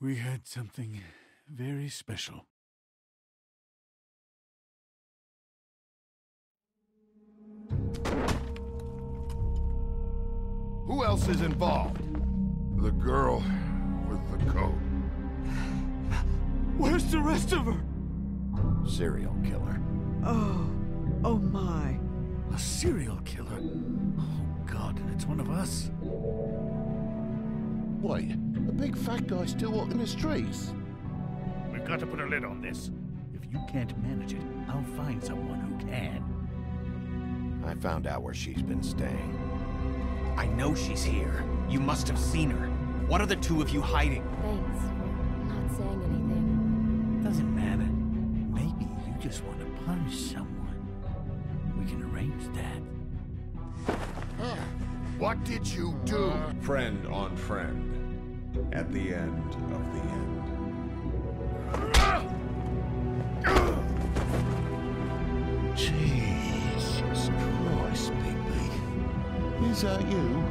We had something very special. Who else is involved? The girl with the coat. Where's the rest of her? Serial killer. Oh, oh my. A serial killer? Oh, God, and it's one of us. Wait, the big fat guy still walking the streets? We've got to put a lid on this. If you can't manage it, I'll find someone who can. I found out where she's been staying. I know she's here. You must have seen her. What are the two of you hiding? Thanks for not saying anything. Doesn't matter. Maybe you just want to punish someone. We can arrange that. What did you do? Friend on friend. At the end of the end. Jesus Christ, Bigby. Is that you?